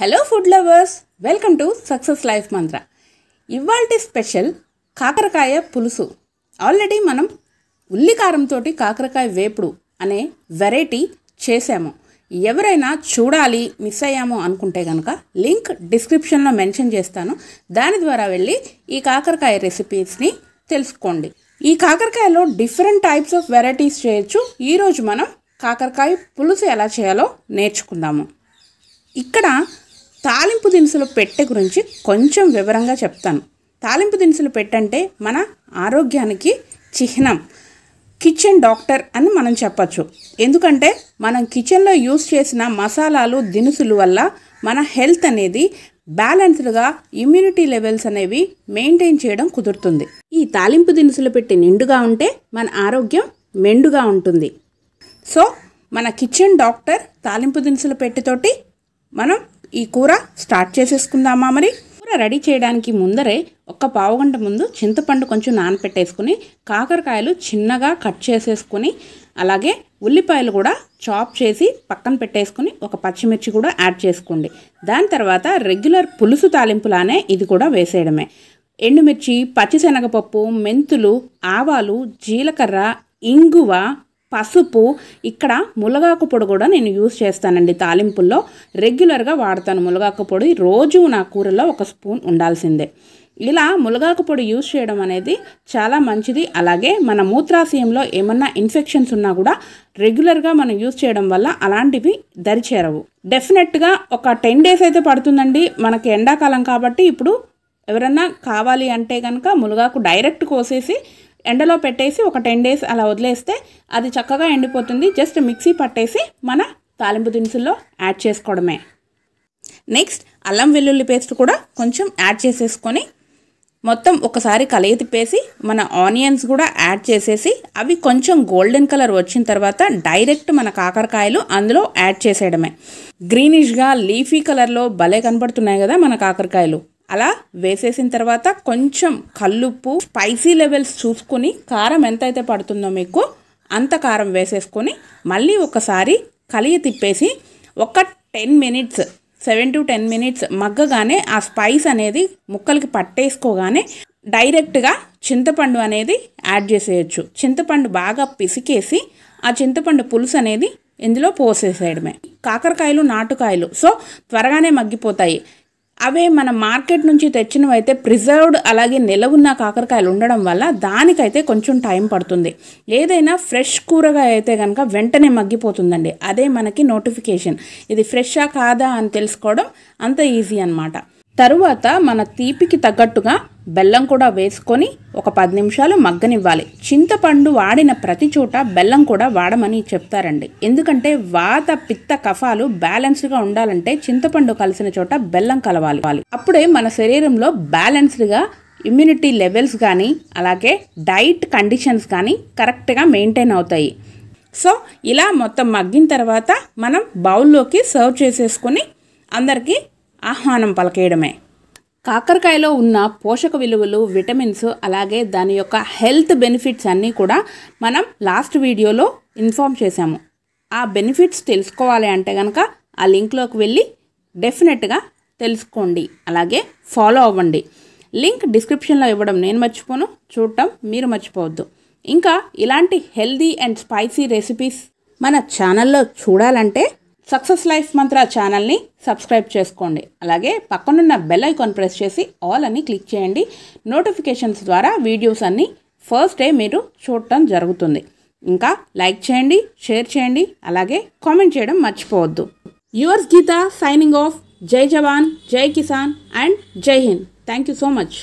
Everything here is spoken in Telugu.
Hello food lovers welcome to success life mantra ఇవాల్టి స్పెషల్ కాకరకాయ పులుసు. ఆల్రెడీ మనం ఉల్లికారంతో కాకరకాయ వేపుడు అనే వెరైటీ చేసాము. ఎవరైనా చూడాలి మిస్ అయ్యాము అనుకుంటే కనుక లింక్ డిస్క్రిప్షన్లో మెన్షన్ చేస్తాను. దాని ద్వారా వెళ్ళి ఈ కాకరకాయ రెసిపీస్ని తెలుసుకోండి. ఈ కాకరకాయలో డిఫరెంట్ టైప్స్ ఆఫ్ వెరైటీస్ చేయొచ్చు. ఈరోజు మనం కాకరకాయ పులుసు ఎలా చేయాలో నేర్చుకుందాము. ఇక్కడ తాలింపు దినుసులు పెట్టె గురించి కొంచెం వివరంగా చెప్తాను. తాలింపు దినుసులు పెట్టంటే మన ఆరోగ్యానికి చిహ్నం. కిచెన్ డాక్టర్ అని మనం చెప్పచ్చు. ఎందుకంటే మనం కిచెన్లో యూస్ చేసిన మసాలాలు దినుసుల వల్ల మన హెల్త్ అనేది బ్యాలెన్స్డ్గా ఇమ్యూనిటీ లెవెల్స్ అనేవి మెయింటైన్ చేయడం కుదురుతుంది. ఈ తాలింపు దినుసులు పెట్టి నిండుగా ఉంటే మన ఆరోగ్యం మెండుగా ఉంటుంది. సో మన కిచెన్ డాక్టర్ తాలింపు దినుసులు పెట్టితోటి మనం ఈ కూర స్టార్ట్ చేసేసుకుందామా మరి? కూర రెడీ చేయడానికి ముందరే ఒక పావుగంట ముందు చింతపండు కొంచెం నానపెట్టేసుకుని కాకరకాయలు చిన్నగా కట్ చేసేసుకుని అలాగే ఉల్లిపాయలు కూడా చాప్ చేసి పక్కన పెట్టేసుకుని ఒక పచ్చిమిర్చి కూడా యాడ్ చేసుకోండి. దాని తర్వాత రెగ్యులర్ పులుసు తాలింపులానే ఇది కూడా వేసేయడమే. ఎండుమిర్చి పచ్చిశనగపప్పు మెంతులు ఆవాలు జీలకర్ర ఇంగువ పసుపు ఇక్కడ ములగాకు పొడి కూడా నేను యూజ్ చేస్తానండి తాలింపుల్లో. రెగ్యులర్గా వాడతాను ములగాకు పొడి. రోజు నా కూరలో ఒక స్పూన్ ఉండాల్సిందే. ఇలా ములగాకు పొడి యూస్ చేయడం అనేది చాలా మంచిది. అలాగే మన మూత్రాశయంలో ఏమన్నా ఇన్ఫెక్షన్స్ ఉన్నా కూడా రెగ్యులర్గా మనం యూస్ చేయడం వల్ల అలాంటివి దరిచేరవు. డెఫినెట్గా ఒక టెన్ డేస్ అయితే పడుతుందండి. మనకి ఎండాకాలం కాబట్టి ఇప్పుడు ఎవరన్నా కావాలి అంటే కనుక ములగాకు డైరెక్ట్ కోసేసి ఎండలో పెట్టేసి ఒక టెన్ డేస్ అలా వదిలేస్తే అది చక్కగా ఎండిపోతుంది. జస్ట్ మిక్సీ పట్టేసి మన తాలింపు దినుసుల్లో యాడ్ చేసుకోవడమే. నెక్స్ట్ అల్లం వెల్లుల్లి పేస్ట్ కూడా కొంచెం యాడ్ చేసేసుకొని మొత్తం ఒకసారి కలయి తిప్పేసి మన ఆనియన్స్ కూడా యాడ్ చేసేసి అవి కొంచెం గోల్డెన్ కలర్ వచ్చిన తర్వాత డైరెక్ట్ మన కాకరకాయలు అందులో యాడ్ చేసేయడమే. గ్రీనిష్గా లీఫీ కలర్లో భలే కనబడుతున్నాయి కదా మన కాకరకాయలు. అలా వేసేసిన తర్వాత కొంచెం కల్లుప్పు స్పైసీ లెవెల్స్ చూసుకుని కారం ఎంతైతే పడుతుందో మీకు అంత కారం వేసేసుకొని మళ్ళీ ఒకసారి కలియ తిప్పేసి ఒక ten minutes seven to ten minutes మగ్గగానే ఆ స్పైస్ అనేది ముక్కలకి పట్టేసుకోగానే డైరెక్ట్గా చింతపండు అనేది యాడ్ చేసేయచ్చు. చింతపండు బాగా పిసికేసి ఆ చింతపండు పులుసు అనేది ఇందులో పోసేసేయడమే. కాకరకాయలు నాటుకాయలు. సో త్వరగానే మగ్గిపోతాయి. అవే మన మార్కెట్ నుంచి తెచ్చినవి అయితే ప్రిజర్వ్డ్ అలాగే నిలవున్న కాకరకాయలు ఉండడం వల్ల దానికైతే కొంచెం టైం పడుతుంది. ఏదైనా ఫ్రెష్ కూరగాయ అయితే కనుక వెంటనే మగ్గిపోతుందండి. అదే మనకి నోటిఫికేషన్. ఇది ఫ్రెషా కాదా అని తెలుసుకోవడం అంత ఈజీ అనమాట తరువాత మన తీపికి తగ్గట్టుగా బెల్లం కూడా వేసుకొని ఒక పది నిమిషాలు మగ్గనివ్వాలి. చింతపండు వాడిన ప్రతి చోట బెల్లం కూడా వాడమని చెప్తారండి. ఎందుకంటే వాత పిత్త కఫాలు బ్యాలెన్స్డ్గా ఉండాలంటే చింతపండు కలిసిన చోట బెల్లం కలవాలి. అప్పుడే మన శరీరంలో బ్యాలెన్స్డ్గా ఇమ్యూనిటీ లెవెల్స్ కానీ అలాగే డైట్ కండిషన్స్ కానీ కరెక్ట్గా మెయింటైన్ అవుతాయి. సో ఇలా మొత్తం మగ్గిన తర్వాత మనం బౌల్లోకి సర్వ్ చేసేసుకొని అందరికీ ఆహ్వానం పలకేయడమే. కాకరకాయలో ఉన్న పోషక విలువలు విటమిన్స్ అలాగే దాని యొక్క హెల్త్ బెనిఫిట్స్ అన్నీ కూడా మనం లాస్ట్ వీడియోలో ఇన్ఫామ్ చేశాము. ఆ బెనిఫిట్స్ తెలుసుకోవాలి అంటే కనుక ఆ లింక్లోకి వెళ్ళి డెఫినెట్గా తెలుసుకోండి. అలాగే ఫాలో అవ్వండి. లింక్ డిస్క్రిప్షన్లో ఇవ్వడం నేను మర్చిపోను చూడటం మీరు మర్చిపోవద్దు. ఇంకా ఇలాంటి హెల్దీ అండ్ స్పైసీ రెసిపీస్ మన ఛానల్లో చూడాలంటే సక్సెస్ లైఫ్ మంత్ర ఛానల్ని సబ్స్క్రైబ్ చేసుకోండి. అలాగే పక్కనున్న బెల్ ఐకాన్ ప్రెస్ చేసి ఆల్ అని క్లిక్ చేయండి. నోటిఫికేషన్స్ ద్వారా వీడియోస్ అన్నీ ఫస్ట్ డే మీరు చూడటం జరుగుతుంది. ఇంకా లైక్ చేయండి షేర్ చేయండి అలాగే కామెంట్ చేయడం మర్చిపోవద్దు. Yours Geetha signing off. జై జవాన్ జై కిసాన్ అండ్ జై Hind. Thank you so much.